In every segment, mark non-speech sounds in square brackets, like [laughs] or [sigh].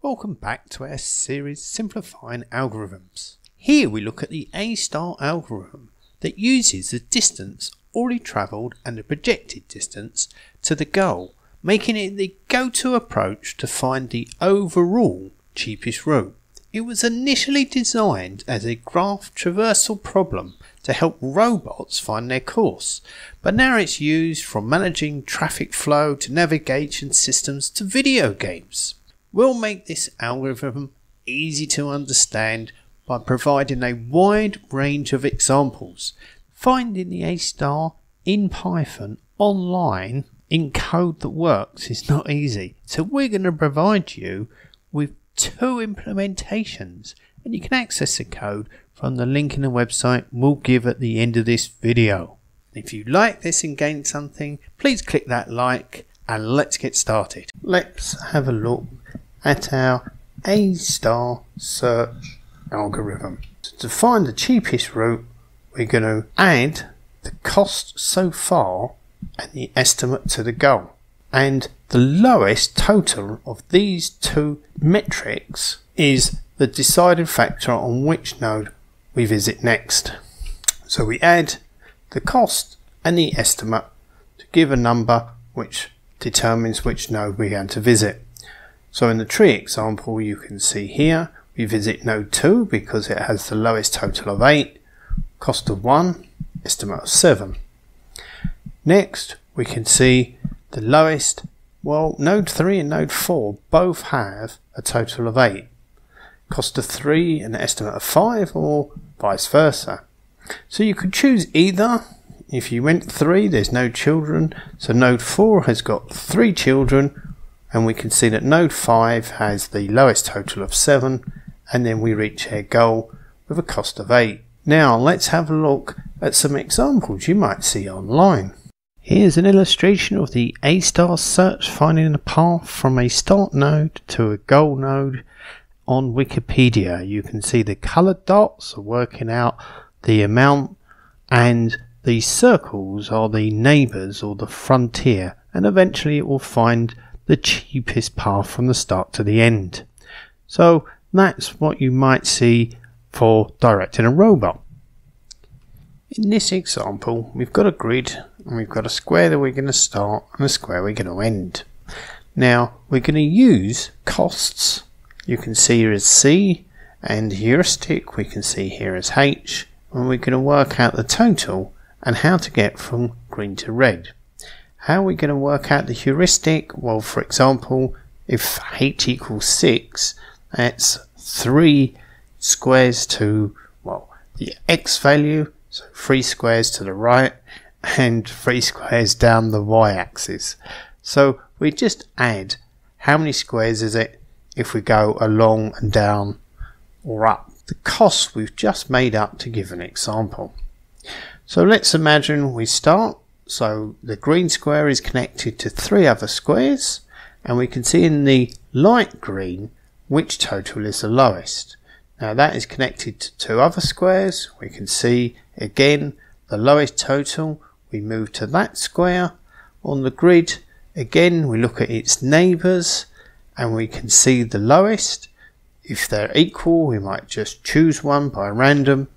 Welcome back to our series Simplifying Algorithms. Here we look at the A star algorithm that uses the distance already travelled and the projected distance to the goal, making it the go to approach to find the overall cheapest route. It was initially designed as a graph traversal problem to help robots find their course, but now it's used from managing traffic flow to navigation systems to video games. We'll make this algorithm easy to understand by providing a wide range of examples. Finding the A star in Python online in code that works is not easy. So we're going to provide you with two implementations and you can access the code from the link in the website we'll give at the end of this video. If you like this and gain something, please click that like and let's get started. Let's have a look at our A star search algorithm. to find the cheapest route, we're going to add the cost so far and the estimate to the goal. And the lowest total of these two metrics is the deciding factor on which node we visit next. So we add the cost and the estimate to give a number which determines which node we're going to visit. So in the tree example, you can see here, we visit node 2 because it has the lowest total of 8, cost of 1, estimate of 7. Next, we can see the lowest, well, node 3 and node 4 both have a total of 8, cost of 3 and an estimate of 5, or vice versa. So you could choose either. If you went 3, there's no children, so node 4 has got 3 children, and we can see that node 5 has the lowest total of 7 and then we reach our goal with a cost of 8. Now let's have a look at some examples you might see online. Here's an illustration of the A star search finding a path from a start node to a goal node on Wikipedia. You can see the coloured dots are working out the amount and the circles are the neighbours or the frontier and eventually it will find the cheapest path from the start to the end. So that's what you might see for directing a robot. In this example, we've got a grid and we've got a square that we're going to start and a square we're going to end. Now, we're going to use costs. You can see here as C and heuristic we can see here as H and we're going to work out the total and how to get from green to red. How are we going to work out the heuristic? Well, for example, if h equals 6, that's 3 squares to, well, the x value, so 3 squares to the right, and 3 squares down the y-axis. So we just add how many squares is it if we go along and down or up. The cost we've just made up to give an example. So let's imagine we start so the green square is connected to three other squares and we can see in the light green which total is the lowest. Now that is connected to two other squares. We can see again the lowest total. We move to that square. On the grid again we look at its neighbours and we can see the lowest. If they're equal we might just choose one by random.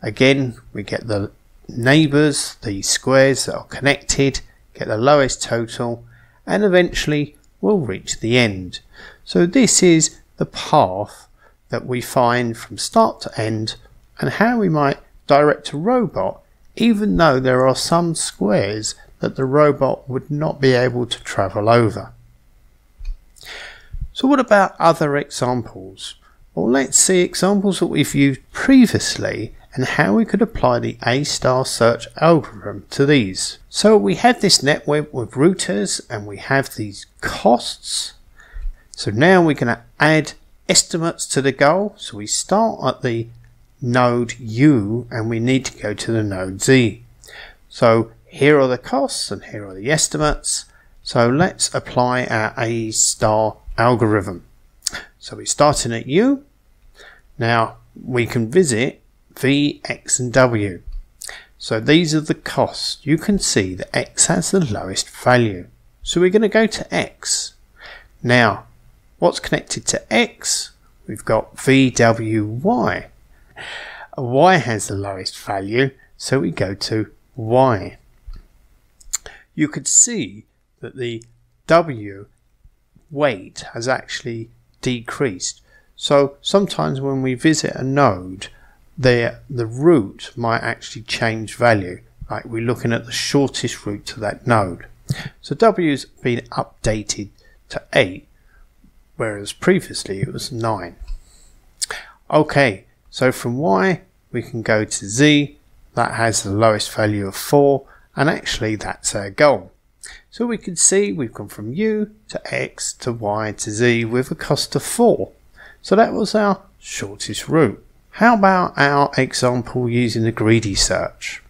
Again we get the neighbours, the squares that are connected, get the lowest total, and eventually we'll reach the end. So this is the path that we find from start to end and how we might direct a robot even though there are some squares that the robot would not be able to travel over. So what about other examples? Well, let's see examples that we've used previously and how we could apply the A star search algorithm to these. So we have this network with routers and we have these costs. So now we're going to add estimates to the goal. So we start at the node U and we need to go to the node Z. So here are the costs and here are the estimates. So let's apply our A star algorithm. So we're starting at U. Now we can visit V, X and W. So these are the costs. You can see that X has the lowest value. So we're going to go to X. Now, What's connected to X? We've got VWY. Y has the lowest value, so we go to Y. You could see that the W weight has actually decreased. So sometimes when we visit a node, the, the route might actually change value. Like we're looking at the shortest route to that node. So W's been updated to 8, whereas previously it was 9. Okay, so from Y we can go to Z, that has the lowest value of 4, and actually that's our goal. So we can see we've gone from U to X to Y to Z with a cost of 4. So that was our shortest route. How about our example using the greedy search?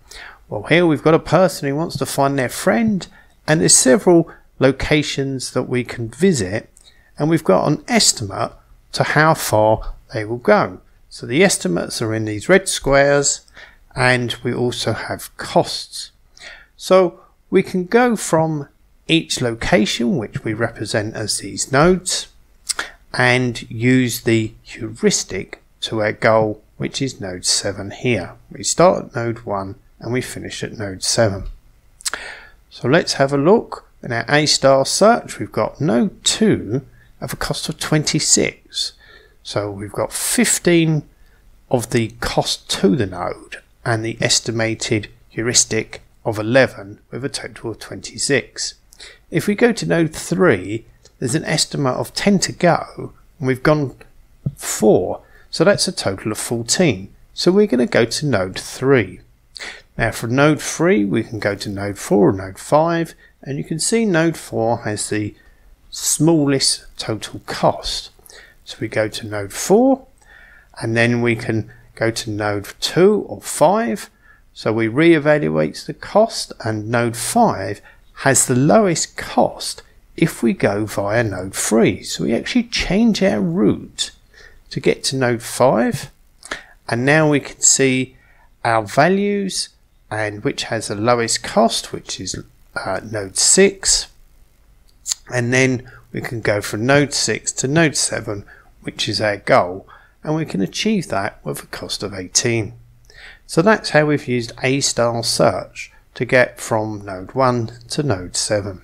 Well here we've got a person who wants to find their friend and there's several locations that we can visit and we've got an estimate to how far they will go. So the estimates are in these red squares and we also have costs. So we can go from each location, which we represent as these nodes, and use the heuristic to our goal, which is node 7 here. We start at node 1 and we finish at node 7. So let's have a look. In our A star search, we've got node 2 of a cost of 26. So we've got 15 of the cost to the node and the estimated heuristic of 11 with a total of 26. If we go to node 3, there's an estimate of 10 to go, and we've gone 4, so that's a total of 14. So we're going to go to node 3. Now from node 3 we can go to node 4 or node 5 and you can see node 4 has the smallest total cost. So we go to node 4 and then we can go to node 2 or 5 so we re-evaluate the cost and node 5 has the lowest cost if we go via node 3. So we actually change our route to get to node 5 and now we can see our values and which has the lowest cost which is uh, node 6 and then we can go from node 6 to node 7 which is our goal and we can achieve that with a cost of 18. So that's how we've used A star search to get from node 1 to node 7.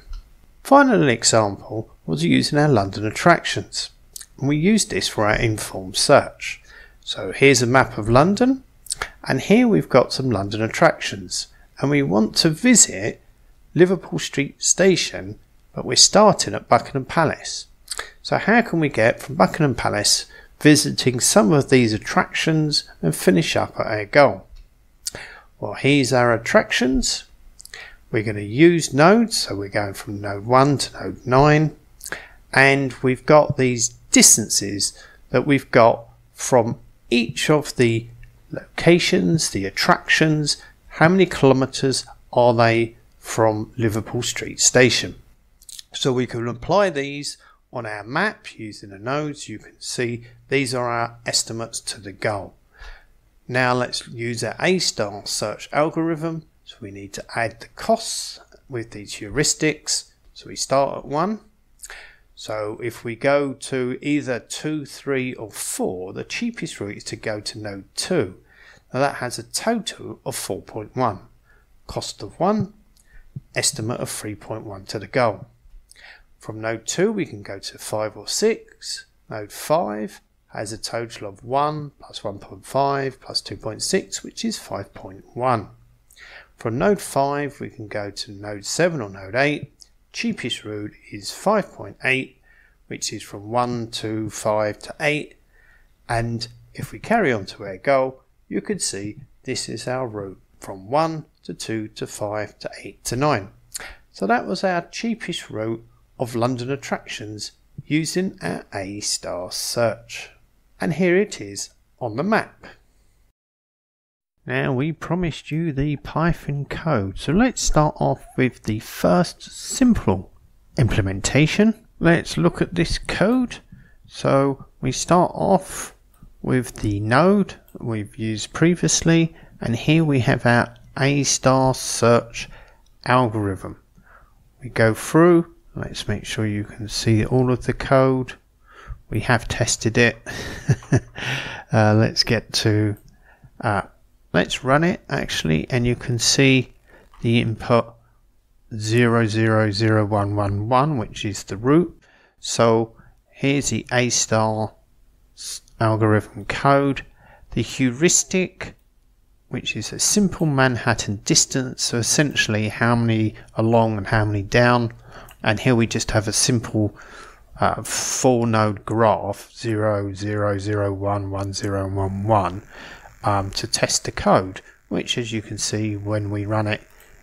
Final example was using our London attractions. And we use this for our informed search. So here's a map of London and here we've got some London attractions and we want to visit Liverpool Street Station but we're starting at Buckingham Palace. So how can we get from Buckingham Palace visiting some of these attractions and finish up at our goal? Well, here's our attractions. We're going to use nodes, so we're going from node 1 to node 9, and we've got these distances that we've got from each of the locations, the attractions, how many kilometres are they from Liverpool Street Station. So we can apply these on our map using the nodes. You can see these are our estimates to the goal. Now let's use our A-star search algorithm. So we need to add the costs with these heuristics. So we start at 1. So if we go to either 2, 3 or 4, the cheapest route is to go to node 2. Now that has a total of 4.1. Cost of 1, estimate of 3.1 to the goal. From node 2 we can go to 5 or 6. Node 5 has a total of 1 plus 1.5 plus 2.6, which is 5.1. From node 5, we can go to node 7 or node 8. Cheapest route is 5.8, which is from 1 to 5 to 8. And if we carry on to our goal, you could see this is our route from 1 to 2 to 5 to 8 to 9. So that was our cheapest route of London attractions using our A star search and here it is on the map. Now we promised you the Python code, so let's start off with the first simple implementation. Let's look at this code. So we start off with the node we've used previously, and here we have our A star search algorithm. We go through, let's make sure you can see all of the code. we have tested it. [laughs] uh, let's get to, uh, let's run it actually, and you can see the input 000111, which is the root. So here's the A star algorithm code. The heuristic, which is a simple Manhattan distance, so essentially how many along and how many down. And here we just have a simple uh, four node graph 0, 0, 0, 1, 1, 0, 1, 1 um, to test the code, which as you can see when we run it,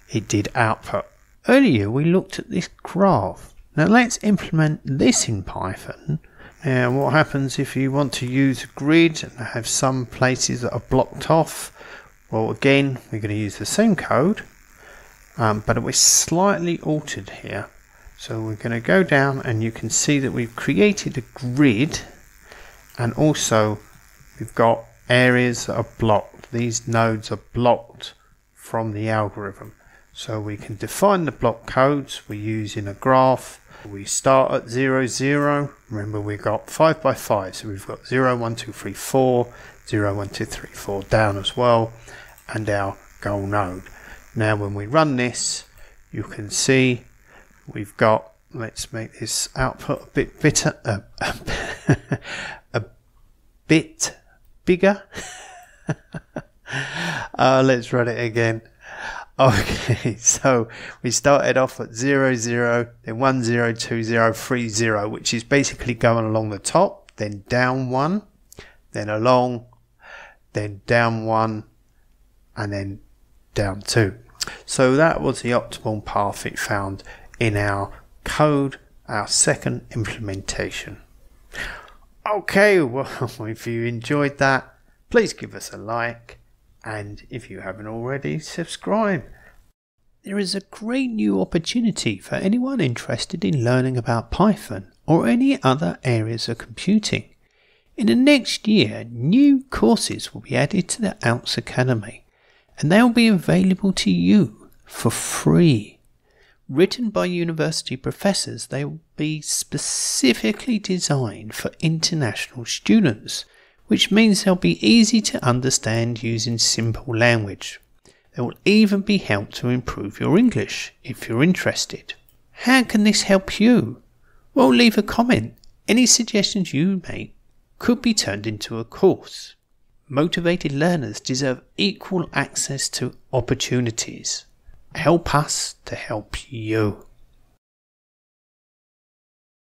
it did output. Earlier we looked at this graph. Now let's implement this in Python. And what happens if you want to use a grid and have some places that are blocked off? Well, again, we're going to use the same code, um, but we're slightly altered here. So we're going to go down and you can see that we've created a grid and also we've got areas that are blocked. These nodes are blocked from the algorithm. So we can define the block codes we use in a graph. We start at 0, 0. Remember we've got 5 by 5. So we've got 0, 1, 2, 3, 4, 0, 1, 2, 3, 4 down as well. And our goal node. Now when we run this, you can see we've got, let's make this output a bit bitter, uh, [laughs] a bit bigger. [laughs] uh, let's run it again. Okay, [laughs] so we started off at 0, 0, then 1, 0, 2, 0, 3, 0, which is basically going along the top, then down 1, then along, then down 1, and then down 2. So that was the optimal path it found in our code, our second implementation. Okay, [laughs] well, if you enjoyed that, please give us a like, and if you haven't already, subscribe. There is a great new opportunity for anyone interested in learning about Python or any other areas of computing. In the next year, new courses will be added to the Alps Academy, and they will be available to you for free. Written by university professors, they will be specifically designed for international students, which means they'll be easy to understand using simple language. They will even be helped to improve your English if you're interested. How can this help you? Well, leave a comment. Any suggestions you make could be turned into a course. Motivated learners deserve equal access to opportunities help us to help you.